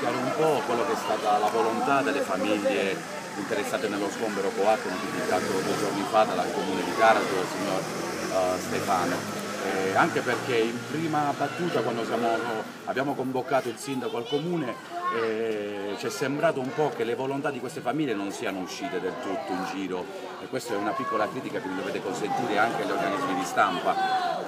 esplicare un po' quello che è stata la volontà delle famiglie interessate nello sgombero coatto notificato due giorni fa dal comune di Taranto del signor uh, Stefano. Eh, anche perché in prima battuta quando siamo, abbiamo convocato il sindaco al comune eh, ci è sembrato un po' che le volontà di queste famiglie non siano uscite del tutto in giro e questa è una piccola critica che mi dovete consentire anche agli organismi di stampa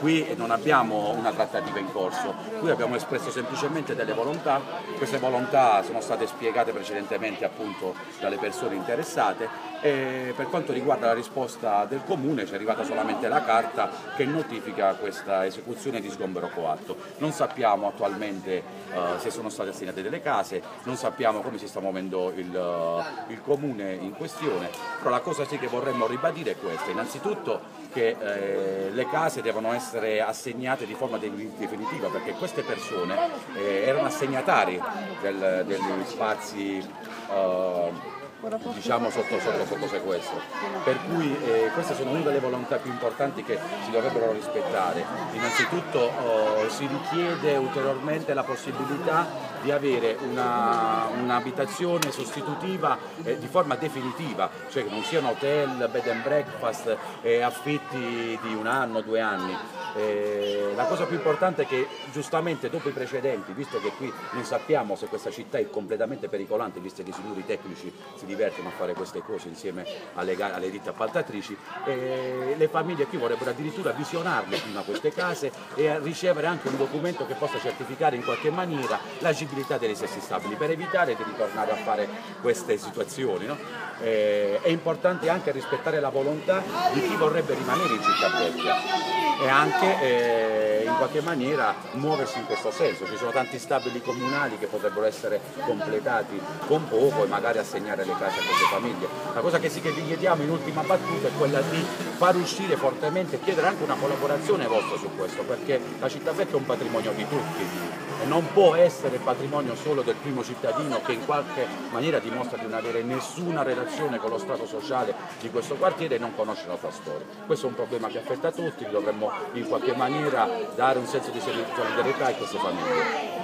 Qui non abbiamo una trattativa in corso, qui abbiamo espresso semplicemente delle volontà, queste volontà sono state spiegate precedentemente appunto dalle persone interessate. E per quanto riguarda la risposta del Comune ci è arrivata solamente la carta che notifica questa esecuzione di sgombero coatto. Non sappiamo attualmente uh, se sono state assegnate delle case, non sappiamo come si sta muovendo il, uh, il Comune in questione, però la cosa sì che vorremmo ribadire è questa, innanzitutto che eh, le case devono essere assegnate di forma definitiva perché queste persone eh, erano assegnatari del, degli spazi eh, diciamo sotto, sotto, sotto, sequestro. Per cui eh, queste sono una delle volontà più importanti che si dovrebbero rispettare. Innanzitutto oh, si richiede ulteriormente la possibilità di avere un'abitazione un sostitutiva eh, di forma definitiva, cioè che non siano hotel, bed and breakfast, eh, affitti di un anno, due anni. Eh, la cosa più importante è che giustamente dopo i precedenti, visto che qui non sappiamo se questa città è completamente pericolante, visto che i signori tecnici si divertono a fare queste cose insieme alle, alle ditte appaltatrici, eh, le famiglie qui vorrebbero addirittura visionarle prima queste case e ricevere anche un documento che possa certificare in qualche maniera l'agibilità delle stessi stabili per evitare di ritornare a fare queste situazioni. No? Eh, è importante anche rispettare la volontà di chi vorrebbe rimanere in città vecchia anche eh, in qualche maniera muoversi in questo senso. Ci sono tanti stabili comunali che potrebbero essere completati con poco e magari assegnare le case a queste famiglie. La cosa che sì che vi chiediamo in ultima battuta è quella di far uscire fortemente e chiedere anche una collaborazione vostra su questo, perché la città vecchia è un patrimonio di tutti non può essere patrimonio solo del primo cittadino che in qualche maniera dimostra di non avere nessuna relazione con lo strato sociale di questo quartiere e non conosce la sua storia. Questo è un problema che affetta tutti, dovremmo in qualche maniera dare un senso di solidarietà a queste famiglie.